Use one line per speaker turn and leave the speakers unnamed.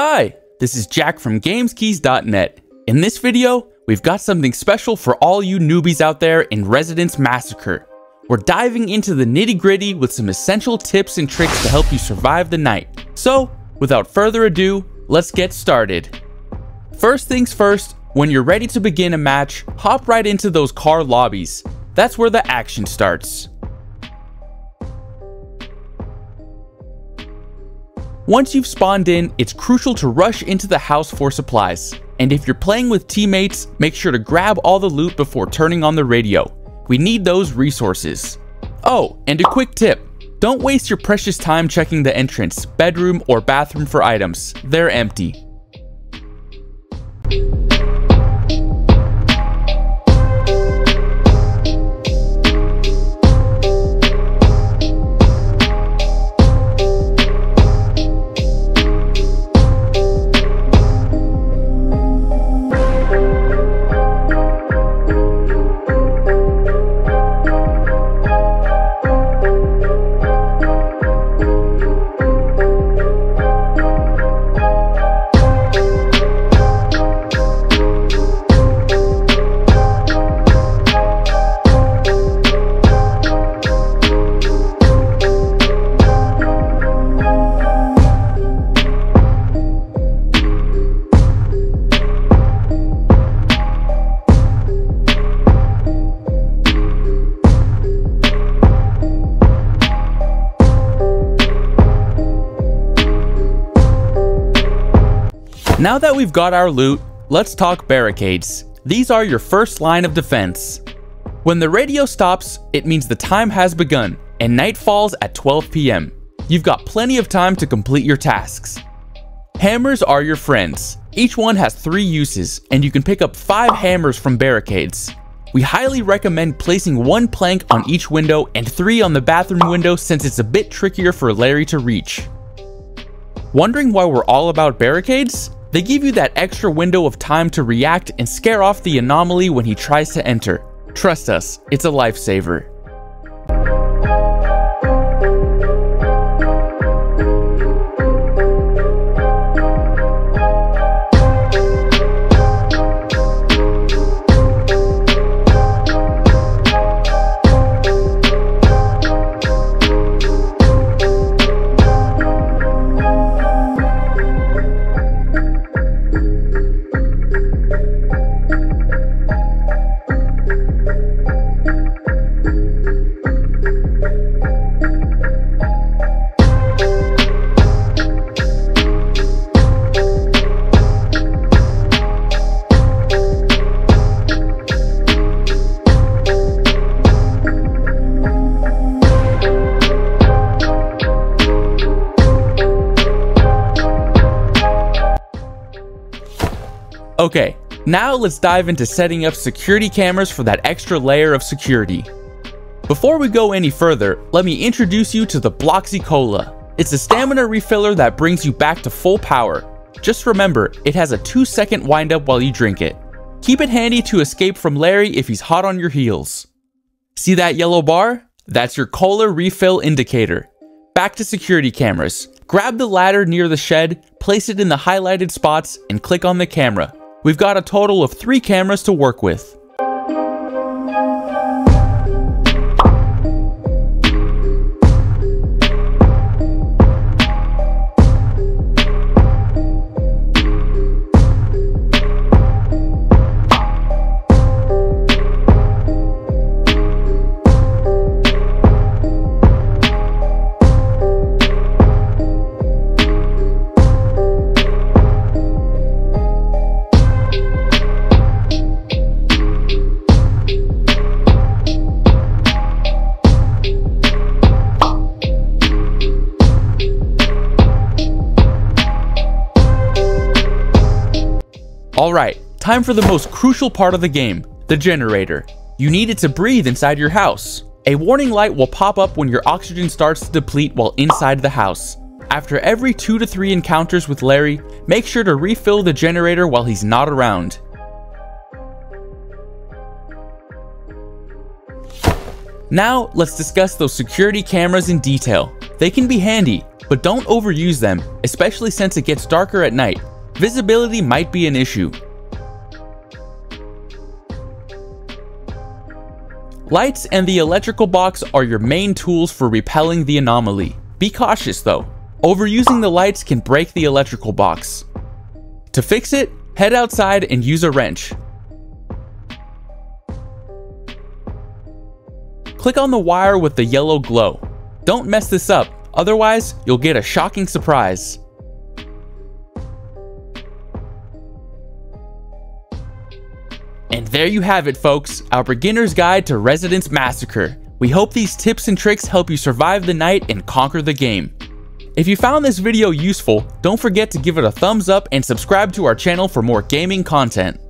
Hi, this is Jack from GamesKeys.net. In this video, we've got something special for all you newbies out there in Residence Massacre. We're diving into the nitty gritty with some essential tips and tricks to help you survive the night. So, without further ado, let's get started. First things first, when you're ready to begin a match, hop right into those car lobbies. That's where the action starts. Once you've spawned in, it's crucial to rush into the house for supplies. And if you're playing with teammates, make sure to grab all the loot before turning on the radio. We need those resources. Oh, and a quick tip. Don't waste your precious time checking the entrance, bedroom, or bathroom for items. They're empty. Now that we've got our loot, let's talk barricades. These are your first line of defense. When the radio stops, it means the time has begun, and night falls at 12 p.m. You've got plenty of time to complete your tasks. Hammers are your friends. Each one has three uses, and you can pick up five hammers from barricades. We highly recommend placing one plank on each window and three on the bathroom window since it's a bit trickier for Larry to reach. Wondering why we're all about barricades? They give you that extra window of time to react and scare off the anomaly when he tries to enter. Trust us, it's a lifesaver. Okay, now let's dive into setting up security cameras for that extra layer of security. Before we go any further, let me introduce you to the Bloxy Cola. It's a stamina refiller that brings you back to full power. Just remember, it has a 2 second windup while you drink it. Keep it handy to escape from Larry if he's hot on your heels. See that yellow bar? That's your cola refill indicator. Back to security cameras. Grab the ladder near the shed, place it in the highlighted spots, and click on the camera. We've got a total of three cameras to work with. Alright, time for the most crucial part of the game, the generator. You need it to breathe inside your house. A warning light will pop up when your oxygen starts to deplete while inside the house. After every 2 to 3 encounters with Larry, make sure to refill the generator while he's not around. Now, let's discuss those security cameras in detail. They can be handy, but don't overuse them, especially since it gets darker at night. Visibility might be an issue. Lights and the electrical box are your main tools for repelling the anomaly. Be cautious though. Overusing the lights can break the electrical box. To fix it, head outside and use a wrench. Click on the wire with the yellow glow. Don't mess this up, otherwise you'll get a shocking surprise. There you have it folks, our beginner's guide to Residence Massacre. We hope these tips and tricks help you survive the night and conquer the game. If you found this video useful, don't forget to give it a thumbs up and subscribe to our channel for more gaming content.